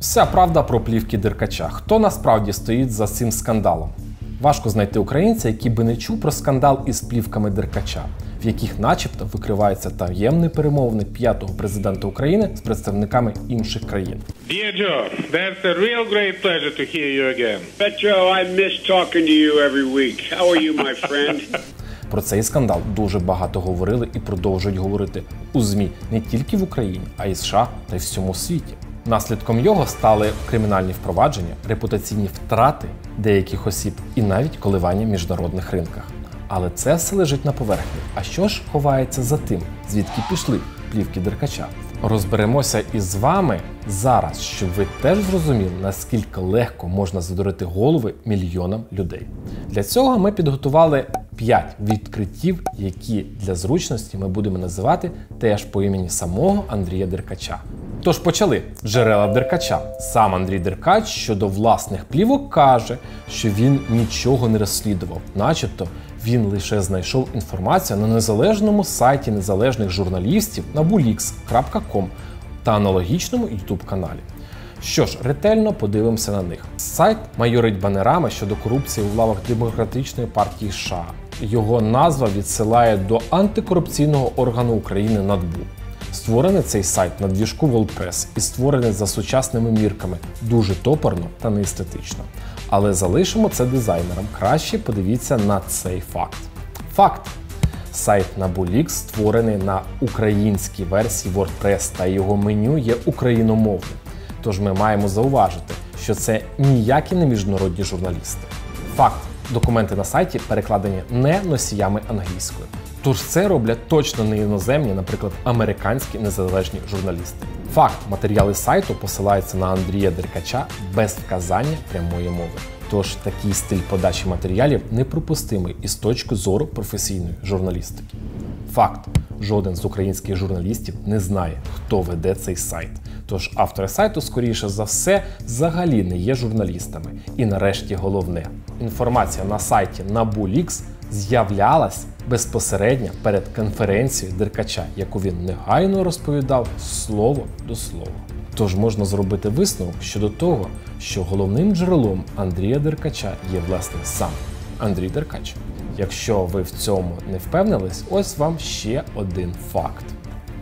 Вся правда про плівки Деркача. Хто насправді стоїть за цим скандалом? Важко знайти українця, який би не чув про скандал із плівками Деркача, в яких, начебто, викривається таємний перемовний п'ятого президента України з представниками інших країн. Dear Joe, that's a real great pleasure to hear you again. Petro, I miss talking to you every week. How are you, my friend? Про цей скандал дуже багато говорили і продовжують говорити у ЗМІ не тільки в Україні, а й США та й всьому світі. Наслідком його стали кримінальні впровадження, репутаційні втрати деяких осіб і навіть коливання в міжнародних ринках. Але це все лежить на поверхні. А що ж ховається за тим, звідки пішли плівки Деркача? Розберемося із вами зараз, щоб ви теж зрозуміли, наскільки легко можна задурити голови мільйонам людей. Для цього ми підготували 5 відкриттів, які для зручності ми будемо називати теж по імені самого Андрія Деркача. Тож почали джерела Деркача. Сам Андрій Деркач щодо власних плівок каже, що він нічого не розслідував, начебто він лише знайшов інформацію на незалежному сайті незалежних журналістів на bulix.com та аналогічному youtube каналі. Що ж, ретельно подивимося на них. Сайт майорить банерами щодо корупції у лавах Демократичної партії США. Його назва відсилає до антикорупційного органу України НАДБУ. Створений цей сайт на двіжку WordPress і створений за сучасними мірками, дуже топорно та неестетично. Але залишимо це дизайнерам. Краще подивіться на цей факт. Факт. Сайт Nabulix створений на українській версії WordPress та його меню є україномовним. Тож ми маємо зауважити, що це ніякі не міжнародні журналісти. Факт. Документи на сайті перекладені не носіями англійської. Тож це роблять точно не іноземні, наприклад, американські незалежні журналісти. Факт, матеріали сайту посилаються на Андрія Деркача без вказання прямої мови. Тож такий стиль подачі матеріалів неприпустимий із точки зору професійної журналістики. Факт: жоден з українських журналістів не знає, хто веде цей сайт. Тож автори сайту, скоріше за все, взагалі не є журналістами. І нарешті головне: інформація на сайті Nabulix з'являлась безпосередньо перед конференцією Деркача, яку він негайно розповідав слово до слова. Тож можна зробити висновок щодо того, що головним джерелом Андрія Деркача є власне сам Андрій Деркач. Якщо ви в цьому не впевнились, ось вам ще один факт.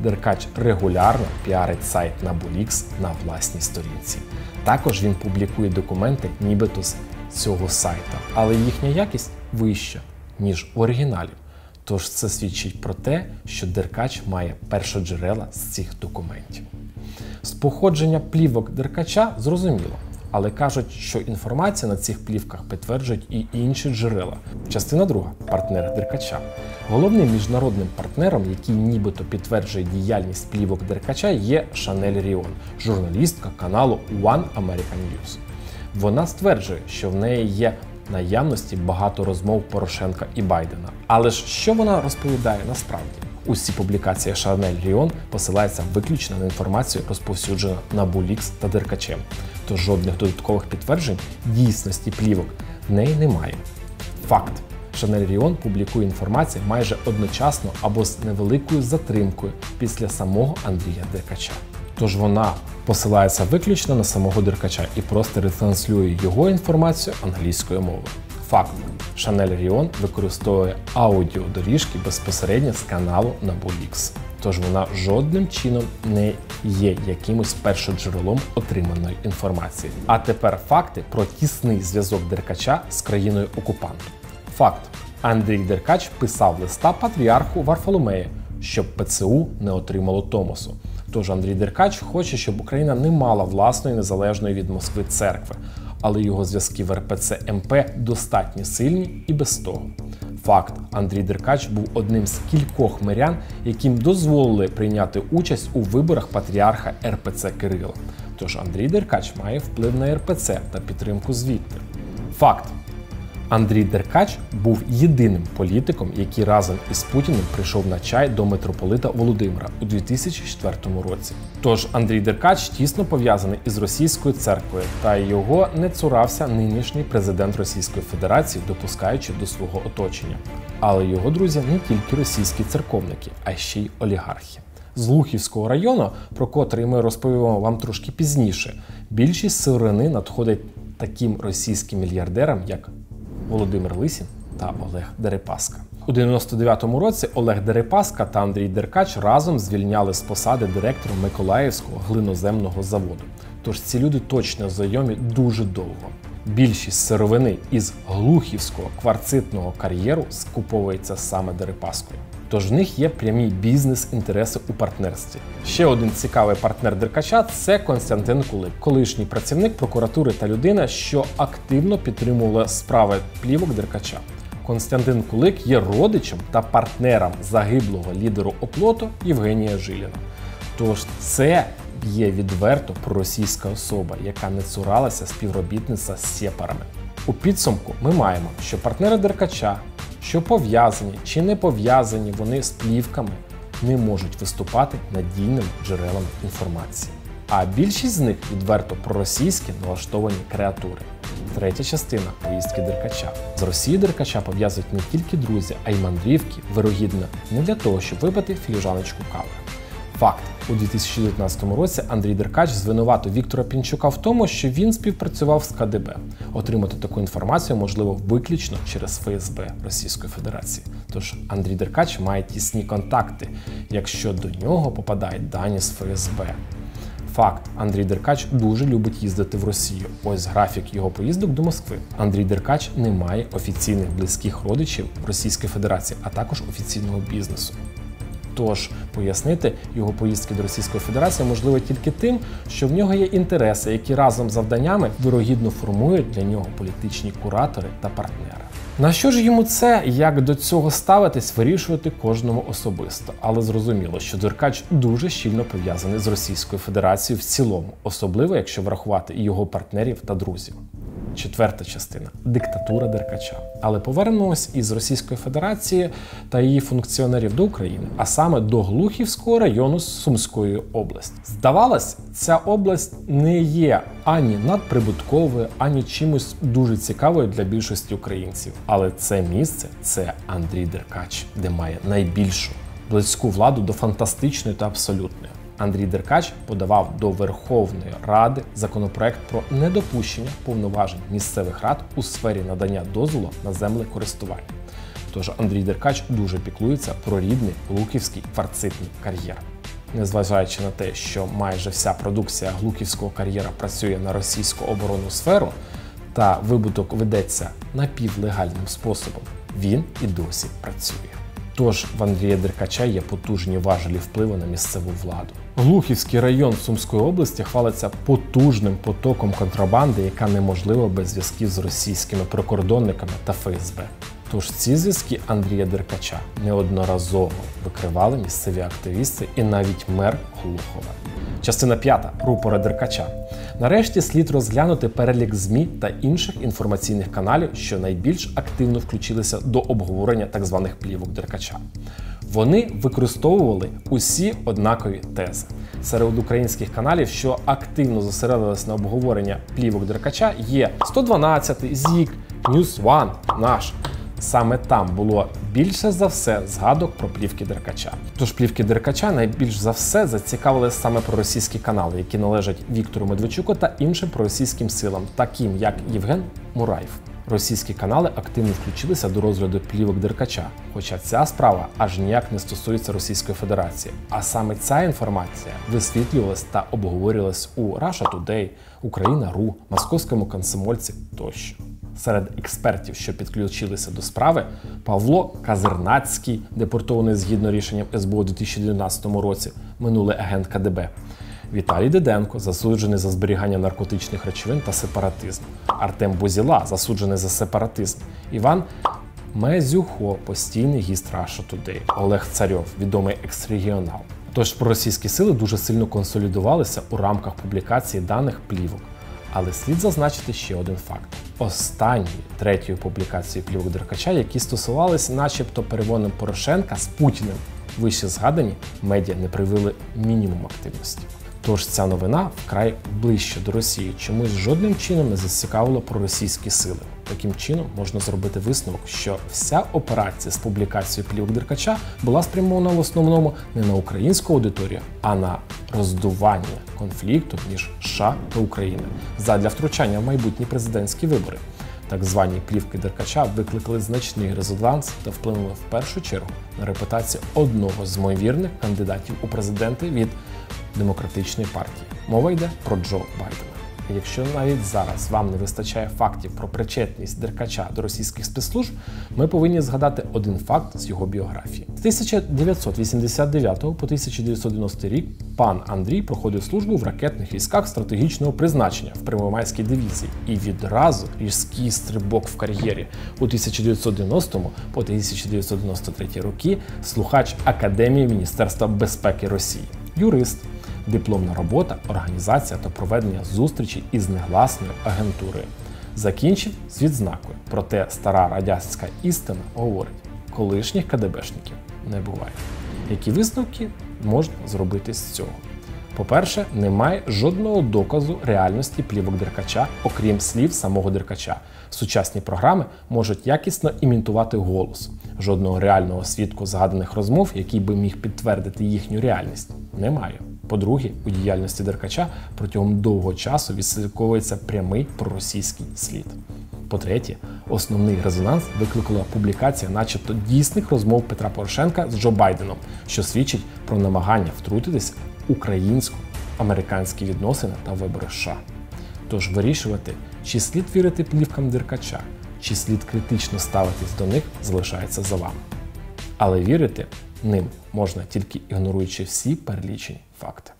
Деркач регулярно піарить сайт Nabulix на власній сторінці. Також він публікує документи нібито з цього сайту, але їхня якість вища, ніж у оригіналів. Тож це свідчить про те, що Деркач має першоджерела з цих документів. З походження плівок Деркача зрозуміло, але кажуть, що інформація на цих плівках підтверджують і інші джерела. Частина друга партнери Деркача. Головним міжнародним партнером, який нібито підтверджує діяльність плівок Деркача, є Шанель Ріон, журналістка каналу One American News. Вона стверджує, що в неї є наявності багато розмов Порошенка і Байдена. Але ж що вона розповідає насправді? Усі публікації Шанель Ріон посилаються виключно на інформацію, розповсюджену на Булікс та Деркачем. Тож жодних додаткових підтверджень дійсності плівок в неї немає. Факт. Шанель Ріон публікує інформацію майже одночасно або з невеликою затримкою після самого Андрія Деркача. Тож вона посилається виключно на самого Деркача і просто ретранслює його інформацію англійською мовою. Факт. Шанель Ріон використовує аудіодоріжки безпосередньо з каналу на Bulix. Тож вона жодним чином не є якимось першоджерелом отриманої інформації. А тепер факти про тісний зв'язок Деркача з країною окупантом. Факт: Андрій Деркач писав листа патріарху Варфоломея, щоб ПЦУ не отримало Томосу. Тож Андрій Деркач хоче, щоб Україна не мала власної незалежної від Москви церкви, але його зв'язки в РПЦ МП достатньо сильні і без того. Факт: Андрій Деркач був одним з кількох мирян, яким дозволили прийняти участь у виборах патріарха РПЦ Кирила. Тож Андрій Деркач має вплив на РПЦ та підтримку звідти. Факт. Андрій Деркач був єдиним політиком, який разом із Путіним прийшов на чай до митрополита Володимира у 2004 році. Тож Андрій Деркач тісно пов'язаний із російською церквою, та його не цурався нинішній президент Російської Федерації, допускаючи до свого оточення. Але його друзі не тільки російські церковники, а ще й олігархи. З Лухівського району, про котрий ми розповімо вам трошки пізніше, більшість сировини надходить таким російським мільярдерам, як Володимир Лисін та Олег Дерипаска. У 99-му році Олег Дерипаска та Андрій Деркач разом звільняли з посади директора Миколаївського глиноземного заводу. Тож ці люди точно знайомі дуже довго. Більшість сировини із глухівського кварцитного кар'єру скуповується саме Дерипаскою. Тож в них є прямі бізнес-інтереси у партнерстві. Ще один цікавий партнер Деркача це Константин Кулик, колишній працівник прокуратури та людина, що активно підтримувала справи плівок Деркача. Константин Кулик є родичем та партнером загиблого лідеру оплоту Євгенія Жиліна. Тож це є відверто проросійська особа, яка не цуралася співробітництва з сепарами. У підсумку ми маємо, що партнери Деркача, що пов'язані чи не пов'язані вони з плівками, не можуть виступати надійними джерелами інформації. А більшість з них відверто проросійські налаштовані креатури. Третя частина поїздки Деркача. З Росії Деркача пов'язують не тільки друзі, а й мандрівки, вирогідно, не для того, щоб випити філіжаночку кави. Факт у 2019 році Андрій Деркач звинуватив Віктора Пінчука в тому, що він співпрацював з КДБ. Отримати таку інформацію можливо виключно через ФСБ Російської Федерації. Тож Андрій Деркач має тісні контакти, якщо до нього попадають дані з ФСБ. Факт, Андрій Деркач дуже любить їздити в Росію. Ось графік його поїздок до Москви. Андрій Деркач не має офіційних близьких родичів в Російській Федерації, а також офіційного бізнесу. Тож пояснити його поїздки до Російської Федерації можливо тільки тим, що в нього є інтереси, які разом з завданнями вирогідно формують для нього політичні куратори та партнери. На що ж йому це, як до цього ставитись, вирішувати кожному особисто, але зрозуміло, що Деркач дуже щільно пов'язаний з Російською Федерацією в цілому, особливо якщо врахувати його партнерів та друзів. Четверта частина диктатура Деркача. Але повернемось із Російської Федерації та її функціонерів до України, а саме до Глухівського району Сумської області. Здавалось, ця область не є ані надприбутковою, ані чимось дуже цікавою для більшості українців. Але це місце це Андрій Деркач, де має найбільшу близьку владу до фантастичної та абсолютної. Андрій Деркач подавав до Верховної Ради законопроект про недопущення повноважень місцевих рад у сфері надання дозволу на землекористування. Тож Андрій Деркач дуже піклується про рідний Луківський кварцитний кар'єр. Незважаючи на те, що майже вся продукція Глуківського кар'єра працює на російську оборонну сферу, та вибуток ведеться напівлегальним способом, він і досі працює. Тож в Андрія Деркача є потужні важелі впливу на місцеву владу. Глухівський район Сумської області хвалиться потужним потоком контрабанди, яка неможлива без зв'язків з російськими прикордонниками та ФСБ. Тож ці зв'язки Андрія Деркача неодноразово викривали місцеві активісти і навіть мер Глухова. Частина п'ята рупора Деркача. Нарешті слід розглянути перелік ЗМІ та інших інформаційних каналів, що найбільш активно включилися до обговорення так званих плівок Деркача. Вони використовували усі однакові тези. Серед українських каналів, що активно зосередились на обговорення плівок Деркача, є 112, ЗІК, News One, наш. Саме там було більше за все згадок про плівки Деркача. Тож плівки Деркача найбільш за все зацікавили саме проросійські канали, які належать Віктору Медведчуку та іншим проросійським силам, таким як Євген Мураєв. Російські канали активно включилися до розгляду плівок Деркача, хоча ця справа аж ніяк не стосується Російської Федерації. А саме ця інформація висвітлювалась та обговорювалась у Russia Today, Україна.ру, Московському комсомольці тощо. Серед експертів, що підключилися до справи, Павло Казернацький, депортований згідно рішенням СБУ у 2019 році, минулий агент КДБ. Віталій Диденко, засуджений за зберігання наркотичних речовин та сепаратизм. Артем Бузіла, засуджений за сепаратизм. Іван Мезюхо, постійний гість Russia Today. Олег Царьов, відомий ексрегіонал. Тож проросійські сили дуже сильно консолідувалися у рамках публікації даних плівок. Але слід зазначити ще один факт: останньої третьої публікації плівок Деркача, які стосувалися, начебто, перевоном Порошенка з Путіним, вище згадані медіа не привели мінімум активності. Тож ця новина вкрай ближче до Росії, чомусь жодним чином не зацікавила проросійські сили. Таким чином можна зробити висновок, що вся операція з публікацією плівок Деркача була спрямована в основному не на українську аудиторію, а на роздування конфлікту між США та Україною задля втручання в майбутні президентські вибори. Так звані плівки Деркача викликали значний резонанс та вплинули в першу чергу на репутацію одного з ймовірних кандидатів у президенти від демократичної партії. Мова йде про Джо Байдена. Якщо навіть зараз вам не вистачає фактів про причетність Деркача до російських спецслужб, ми повинні згадати один факт з його біографії. З 1989 по 1990 рік пан Андрій проходив службу в ракетних військах стратегічного призначення в Первомайській дивізії і відразу різкий стрибок в кар'єрі у 1990 по 1993 роки слухач Академії Міністерства безпеки Росії, юрист дипломна робота, організація та проведення зустрічей із негласною агентурою. Закінчив з відзнакою. Проте стара радянська істина говорить: колишніх КДБшників не буває. Які висновки можна зробити з цього? По-перше, немає жодного доказу реальності плівок Деркача, окрім слів самого Деркача. Сучасні програми можуть якісно імітувати голос. Жодного реального свідку згаданих розмов, який би міг підтвердити їхню реальність, немає. По-друге, у діяльності Деркача протягом довгого часу відслідковується прямий проросійський слід. По-третє, основний резонанс викликала публікація, начебто дійсних розмов Петра Порошенка з Джо Байденом, що свідчить про намагання втрутитись українсько-американські відносини та вибори США. Тож вирішувати, чи слід вірити плівкам Деркача, чи слід критично ставитись до них, залишається за вами. Але вірити ним можна тільки ігноруючи всі перелічені факти.